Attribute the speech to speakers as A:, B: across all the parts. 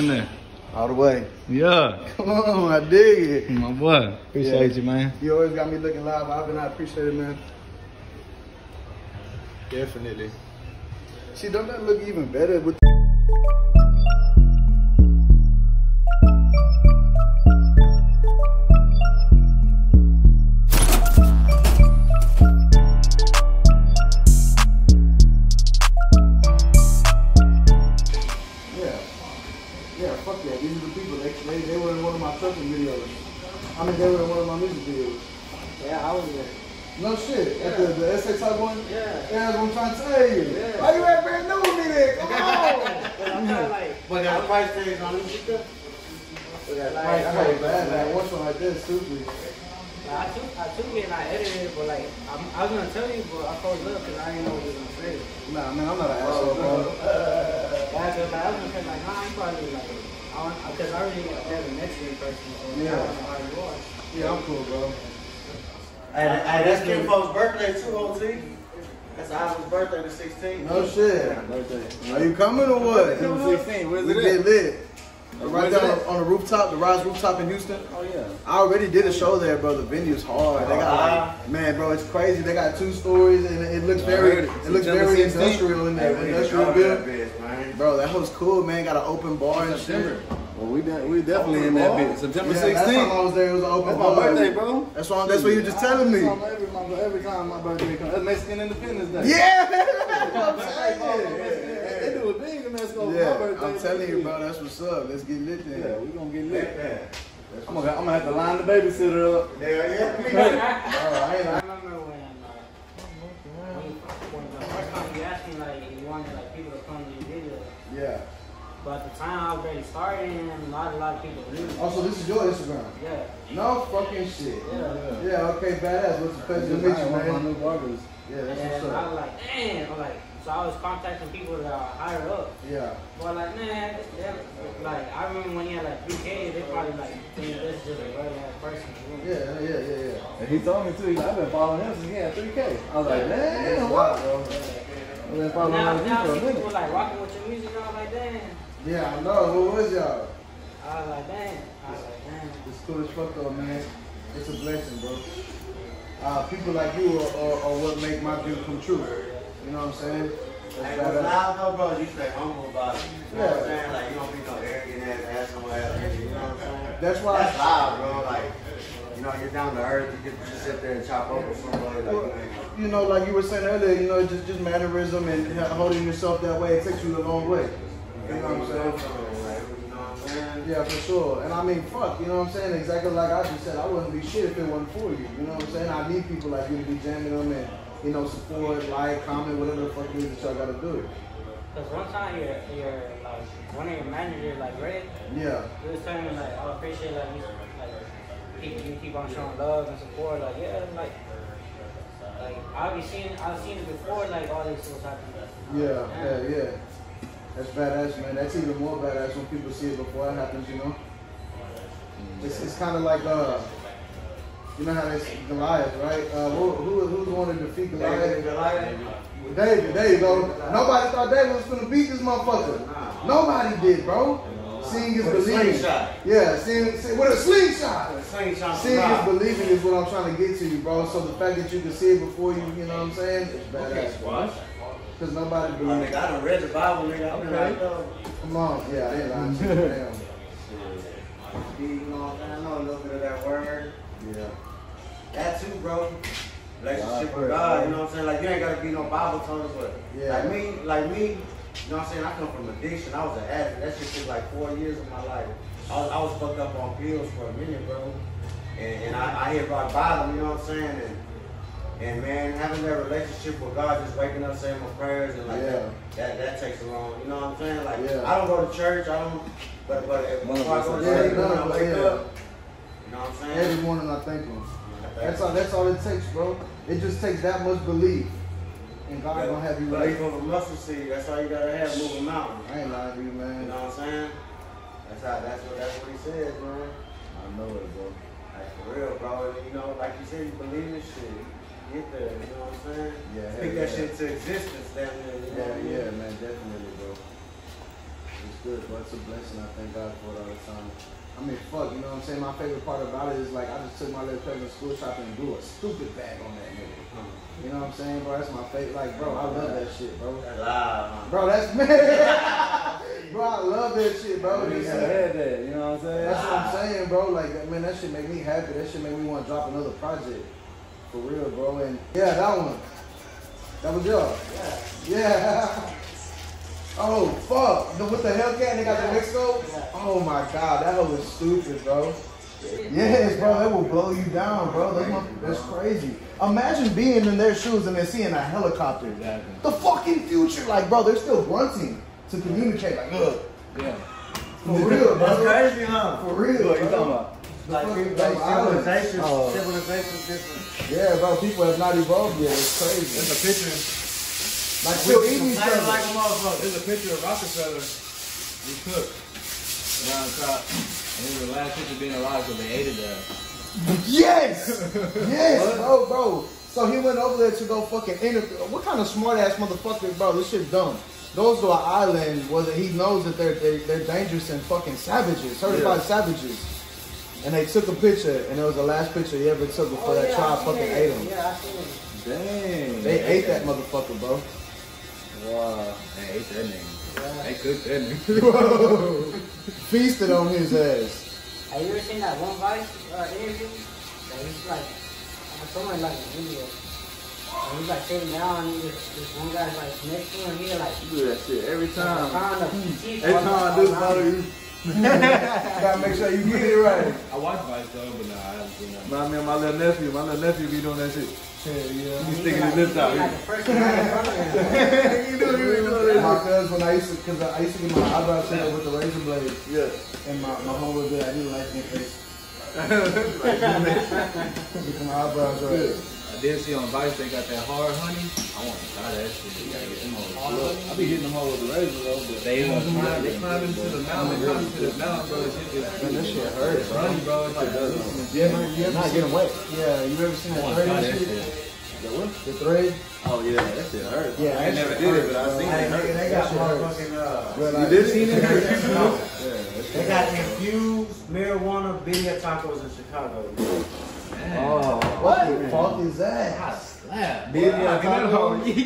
A: in there.
B: All the way.
A: Yeah.
B: Come on, I dig it.
A: My boy. Appreciate
B: Yeah.
A: you, man.
B: You always got me looking live, Ivan. I appreciate it, man. Definitely. See, don't that look even better with
C: But
D: got price tags on them shit
B: I heard bad, man. Watch one like this, stupid.
C: I took, I took it and I edited it, but like, I'm, I was gonna tell you, but I froze up because I didn't know what you were gonna say.
B: Nah, man, I'm not an asshole, oh, bro.
C: That's what I was gonna say, like, nah, I'm probably like, I because I already never met you in person, so
B: Yeah.
C: I don't know how you are.
B: Yeah, I'm cool, bro.
D: Hey, hey, that's Kim Folks' birthday too, OT. That's Ivan's birthday, the 16th.
B: No shit.
A: Birthday.
B: Are you coming or what?
A: 16. Where's
B: We
A: it
B: get
A: at?
B: lit. Right
A: Where's
B: there on, on the rooftop, the Rise rooftop in Houston.
A: Oh, yeah.
B: I already did a show there, bro. The venue's hard. They got like, ah. man, bro, it's crazy. They got two stories, and it looks
A: I
B: very, it,
A: it.
B: looks very industrial in there. Industrial
D: enjoyed
B: build.
D: man.
B: Bro, that was cool, man. Got an open bar and shit.
A: September. Well, we, de- we definitely in that bitch. September
B: Yeah, last time I
A: 16th.
B: was there, it was an open
A: That's
B: bar.
A: my birthday, bro.
B: That's what, that's what you were just telling me.
A: Every, my, every time my birthday comes. That's Mexican Independence Day.
B: Yeah, that's what I'm
A: They do a big in Mexico for my
B: Yeah,
A: birthday.
B: I'm telling you, bro. That's what's up. Let's get lit
A: Yeah,
B: then.
A: we gonna get lit. I'm gonna, I'm gonna have to line the babysitter up.
D: Yeah, yeah.
B: Oh, I ain't
C: I remember when, uh, when, when the first time you asked me, like, you wanted, like, people to come to your video,
B: Yeah.
C: But at the time I was already starting, and not a lot of people knew.
B: Oh, also, this is your Instagram.
C: Yeah,
B: No fucking shit.
C: yeah.
B: Yeah, okay, badass. What's the pleasure to
A: Just
B: meet you,
A: one of my
B: man.
A: new barbers.
B: Yeah, that's
C: And
B: what's
C: I was like, damn, I'm like, so I was contacting people that are higher up.
B: Yeah.
C: But like, man, they're- like, I remember when he had like 3K, they probably like, think this is just a regular person. you?
B: Yeah, yeah, yeah, yeah.
A: And he told me too. He's like, I've been following him since he had 3K. I was like,
B: That's
A: damn,
B: wild,
A: what?
B: bro.
A: I've been following
C: Now,
A: him
C: now
A: for a
C: see people like rocking with your music, and I was like, damn.
B: Yeah, I know. What was y'all?
C: I was like, damn. I was like, damn.
B: It's cool as fuck though, man. It's a blessing, bro. Uh, people like you are, are, are what make my dream come true. You know what I'm saying?
D: Hey,
B: That's
D: what's
B: badass.
D: loud though, bro, you stay humble about it. You know what I'm
B: Yeah.
D: saying? Like, you don't be no arrogant ass ass nigga, you know what I'm saying?
B: That's why.
D: That's loud, bro. Like, you know, you're down to earth. You get to just sit there and chop up with somebody. Like,
B: Well,
D: you
B: you know, like you were saying earlier, you know, just just mannerism and holding yourself that way, it takes you a long way. You know what I'm saying?
D: You know what I'm saying?
B: Yeah, for sure. And I mean, fuck, you know what I'm saying? Exactly like I just said, I wouldn't be shit if it wasn't for you. You know what I'm saying? I need people like you to be jamming them and, you know, support, like, comment, whatever the fuck it is that y'all gotta do.
C: Cause one time your your like one of your managers like Red,
B: Yeah.
C: he was telling me like oh, I appreciate like you like keep you keep on showing love and support like yeah like like I've been seeing I've seen it before like all this was happening.
B: Yeah, yeah, yeah. That's badass, man. That's even more badass when people see it before it happens, you know? It's, it's kind of like, uh, you know how they say Goliath, right? Uh, who, who, who's the one to defeat Goliath? David, there you go. Nobody thought David was gonna beat this motherfucker. Nobody did, bro. Seeing is
D: With a
B: believing.
D: slingshot.
B: Yeah, seeing, see, with a slingshot.
D: Slingshot
B: Seeing is
D: from
B: believing is what I'm trying to get to you, bro. So the fact that you can see it before you, you know what I'm saying? It's badass, bro. Because nobody
D: I
B: believes.
D: think I done read the Bible, nigga. I've been
B: Okay.
D: like, oh,
B: Come on, yeah, I ain't lying to you. Damn.
D: you know what I'm saying? I know a little bit of that word.
B: Yeah.
D: That too, bro. Relationship with God, you know what I'm saying? Like, you ain't gotta be no Bible tunnel, but
B: Yeah.
D: like me, like me, you know what I'm saying? I come from addiction. I was an addict. That shit took like four years of my life. I was, I was fucked up on pills for a minute, bro. And, and I, I hit rock bottom, you know what I'm saying? And, and man, having that relationship with God, just waking up saying my prayers and like
B: Yeah.
D: that, that, that takes a long, you know what I'm saying? Like,
B: Yeah.
D: I don't go to church, I don't, but, but if, before I go to church, when I wake
B: yeah.
D: up, you know what I'm saying?
B: Every morning I thank him. That's all. That's all it takes, bro. It just takes that much belief, and God gonna have you right.
D: Belief of a mustard seed. That's all you gotta have. Move a mountain.
B: I ain't lying to you, man.
D: You know what I'm saying? That's how. That's what. That's what he said, man.
A: I know it, bro.
D: Like for real, bro. You know, like you said, you believe in shit. Get there. You know what I'm saying?
B: Yeah,
D: Speak
B: hell
D: that
B: yeah.
D: shit to existence, damn near. You know
B: Yeah,
D: I mean?
B: yeah, man, definitely, bro. It's good, bro. It's a blessing. I thank God for it all the time. I mean, fuck, you know what I'm saying? My favorite part about it is like I just took my little cousin school shopping and blew a stupid bag on that nigga. You know what I'm saying, bro? That's my favorite. Like, bro, I love that shit, bro.
D: That's loud,
B: Bro, that's man. bro, I love that shit, bro.
A: You
B: like-
A: have that, you know what I'm saying?
B: That's what I'm saying, bro. Like, that- man, that shit make me happy. That shit make me want to drop another project. For real, bro. And yeah, that one. That was yours.
C: Yeah.
B: Yeah. Oh, fuck. The, with the Hellcat, they got the. Mexico? Oh my god, that hoe was stupid, bro. Yes, bro, it will blow you down, bro. That's, that's crazy. Imagine being in their shoes and then seeing a helicopter.
A: Exactly.
B: The fucking future, like, bro, they're still grunting to communicate. Like, look,
A: Yeah.
B: for real,
D: That's
B: bro.
D: crazy, huh?
B: For real,
A: What you talking about?
D: Like, like
B: islands.
D: civilization,
A: Oh.
D: civilization different.
B: Yeah, bro, people have not evolved yet. It's crazy.
A: There's a picture.
B: Like, still eating each other.
D: like a motherfucker.
A: There's a picture of Rockefeller. He cooked around the top. And it was the last picture being alive because they ate it there.
B: Yes! Yes, bro, bro. So he went over there to go fucking interview. What kind of smart ass motherfucker, bro? This shit dumb. Goes to an island where he knows that they're they're, they're dangerous and fucking savages, certified
A: Yeah.
B: savages. And they took a picture, and it was the last picture he ever took before that
C: Oh, yeah,
B: tribe
C: I
B: fucking
C: it.
B: ate him.
C: Yeah, I.
A: Dang.
B: They ate that motherfucker, bro.
A: Wow. They ate that nigga.
C: Yeah.
A: They cooked that nigga.
B: Feasted on his ass.
C: Have you ever seen that one Vice uh, interview? That he's like, somewhere like a video. And he's like sitting down, and this, this one guy's like next to him, he like,
A: You do that shit every time.
C: trying to teeth
A: Every
C: all-
A: time I
C: all
A: do
C: around
A: follow
C: him.
A: you.
B: Gotta make sure you get it right.
E: I watch Vice though, but nah, I haven't seen that.
A: Remind me my little nephew. My little nephew be doing that shit.
B: Yeah, yeah.
A: He
C: He
A: sticking his lips out.
C: he Like
A: He-
C: the first guy in front of him.
A: you know you be doing that
B: My cuz when I used to, cause I used to get my eyebrows shaved with the razor blade,
A: shit. Yeah.
B: and my, my home would be like, he like me face. Get my eyebrows right.
A: I did see on Vice they got that hard honey. I want to try that shit. You gotta get them hoes. Look, I be hitting them hoes with the razor though, but
E: They uh, climb, they climb into the mountain, they climb into the mountain, bro. This shit
B: Man, that shit hurts, bro.
E: running, bro. It's like
A: does,
E: looking
B: Yeah, man, you ever
A: not
B: seen-
A: getting wet.
B: Yeah, you ever seen
E: I
B: that
E: want
B: thread
E: try
B: and
E: that
B: shit?
E: shit.
A: The what?
B: The thread?
A: Oh yeah, that shit hurt.
B: Yeah,
A: I never
B: shit
A: did it, but I
B: bro.
A: seen it.
D: they,
A: hurt.
D: they got motherfucking, uh,
A: You did see it?
D: they got infused marijuana birria tacos in Chicago.
A: Oh,
B: What the fuck is that?
E: Slap.
A: Birria
E: Boy,
A: taco.
E: give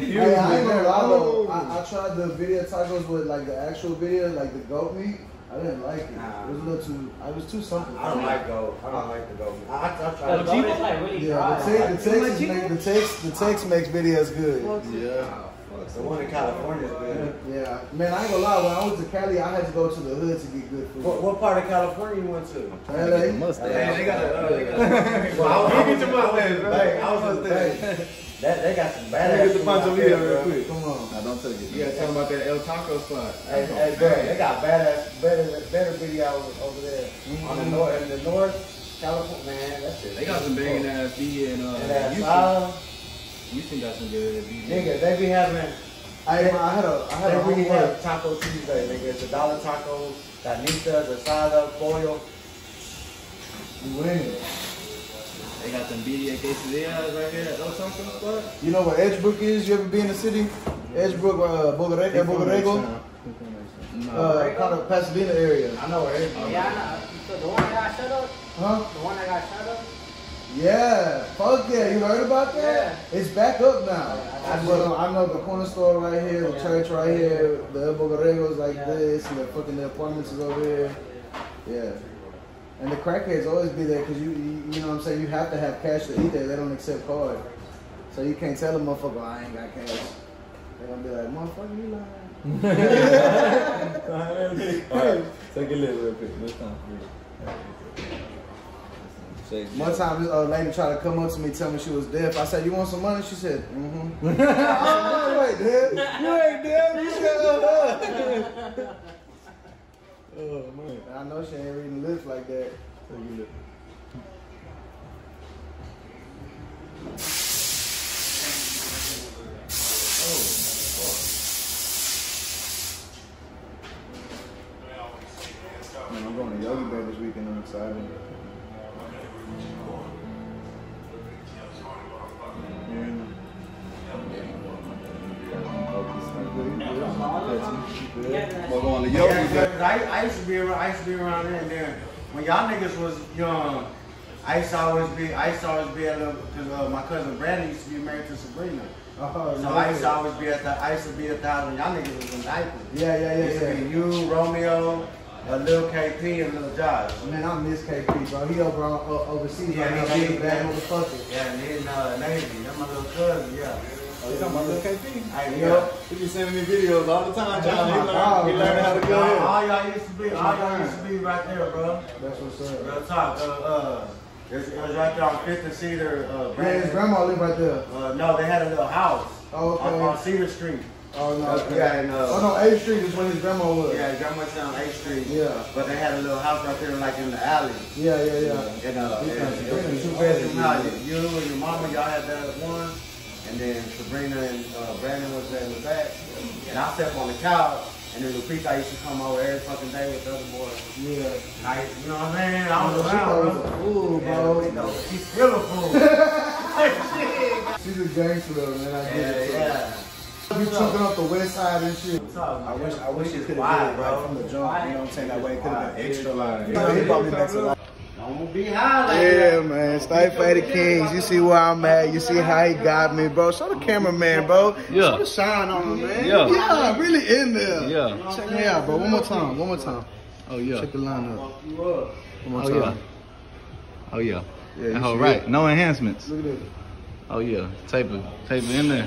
E: me a
B: Hey, I ain't gonna lie. I, I tried the birria tacos with like the actual birria, like the goat meat. I didn't like it.
D: Nah.
B: It was a little too. I was too something.
D: I don't like goat. I don't like the goat. I, I, I
C: The
D: tried.
C: goat is like really
B: Yeah,
C: dry.
B: the, te- the Texas make the text the text makes birrias good.
A: Yeah.
D: The one in California is good.
B: Yeah, man, I ain't gonna lie. When I went to Cali, I had to go to the hood to get good food.
D: What, what part of California you went to?
B: LA.
A: Mustache.
E: Hey, they got the, uh, they got the,
D: Well, I was, I was,
A: me the mustache, bro.
D: Hey, I was with hey, that, they got some badass.
A: Let me get the
D: food
A: Pancho
D: out
A: Villa
D: there,
A: real quick.
B: Come on.
A: Nah, don't take it.
E: you gotta tell them about that El Taco spot.
D: Hey, hey, bro, they got badass, better, better birrias over there on the north, in the north, California, man, that shit.
E: They got some banging ass B and uh,
D: And that
E: Houston. got some good B.
D: nigga, they be having,
B: I, I had a I had
D: they
B: a
D: really
B: homework.
D: have Taco Tuesday, nigga. It's a dollar tacos, carnitas, asada, pollo.
B: You winning.
E: They got some birria quesadillas right here at El Taco spot.
B: You know where Edgebrook is? You ever been in the city? Edgebrook, uh, Bogarego, Bogarego,
E: No.
B: uh, kind of Pasadena area.
D: I know where it is.
C: Oh, yeah, I know. So the one that got shut up?
B: Huh?
C: The one that got shut up?
B: Yeah, fuck yeah. You heard about that? It's back up now.
C: Yeah,
B: I know, I know the corner store right here, the
C: Yeah.
B: church right here, the El Bogarego's like
C: Yeah.
B: this, and the fucking the apartments is over here. Yeah. And the crackheads always be there because you, you, you know what I'm saying, you have to have cash to eat there. They don't accept card. So you can't tell a motherfucker, I ain't got cash. They're gonna be like, motherfucker, you lying.
A: Alright, take a little real quick. This time for you. Shake.
B: One time, this old lady tried to come up to me, tell me she was deaf. I said, "You want some money?" She said, "Mm-hmm." you ain't deaf. You ain't deaf. You said, uh-huh.
A: Oh man.
B: I know she ain't reading lips like that.
A: Focus.
C: Yeah,
A: We're going to
D: Yeah, I, I used to be around. I used to be around there and then when y'all niggas was young. I used to always be. I used to always be at the because uh, my cousin Brandon used to be married to Sabrina.
B: Oh,
D: So I used to always be at the. I used to be at the house when y'all niggas was in diapers.
B: Yeah, yeah,
D: It used
B: yeah,
D: to
B: yeah.
D: be you, Romeo, a little KP, and little Josh.
B: Man, I miss KP, bro. He over on, o- overseas
D: Yeah,
B: right
D: he
B: now. He's a
D: did,
B: bad
D: man.
B: motherfucker.
D: Yeah, and then uh, Navy. That's my little cousin. Yeah.
A: Oh, talking about Lil KP?
D: Hey,
B: Yeah.
A: He be sending me videos all the time. Trying, he,
B: my
A: learn, he learning how to go
D: All,
A: ahead.
D: all y'all used to be. All y'all used to be right there, bro.
B: That's what's up.
D: Real talk. Uh, uh, it was, it was right there on Fifth and Cedar. Uh,
B: Yeah, his grandma lived right there.
D: Uh, no, they had a little house
B: Oh,
D: on, on. Cedar Street.
B: Oh, no. okay.
D: Yeah, and, uh,
B: Oh, no, 8th Street is where his grandma was.
D: Yeah, Grandma on 8th Street.
B: Yeah.
D: But they had a little house right there, like in the alley.
B: Yeah, yeah, yeah.
D: And, uh, and,
B: found
D: it was
B: two bedroom
D: house. You and your mama, y'all had that one. And then Sabrina and uh, Brandon was there in the back. And I slept on the couch. And then Lupita used to come over every fucking day with the other boys.
B: Yeah.
D: I, you know what I'm saying? I was
B: She
D: around,
B: was
D: bro.
B: a fool,
D: Yeah,
B: bro.
D: you know, she's still a fool.
B: She's a gangster, man. I get
D: yeah,
B: it.
D: yeah.
B: Be chucking up the west side and shit.
A: I wish I wish it could have did it right from the jump. You know what I'm saying? That way it could have been extra line. You
B: Yeah,
A: he
B: yeah.
A: probably makes a lot.
D: Don't be high like
B: Yeah,
D: that.
B: man. Stay the Kings. You see where I'm at. You see how he got me, bro. Show the cameraman, bro.
F: Yeah.
B: Show the shine on him, man.
F: Yeah.
B: Yeah, really in there.
F: Yeah.
B: Check me out, bro. One more time. One more time.
F: Oh yeah.
B: Check the line up. One more
F: Oh
B: time.
F: yeah. Oh yeah.
B: Yeah,
F: All right.
B: it?
F: No enhancements.
B: Look at this.
F: Oh yeah. Tape it. Tape it in there.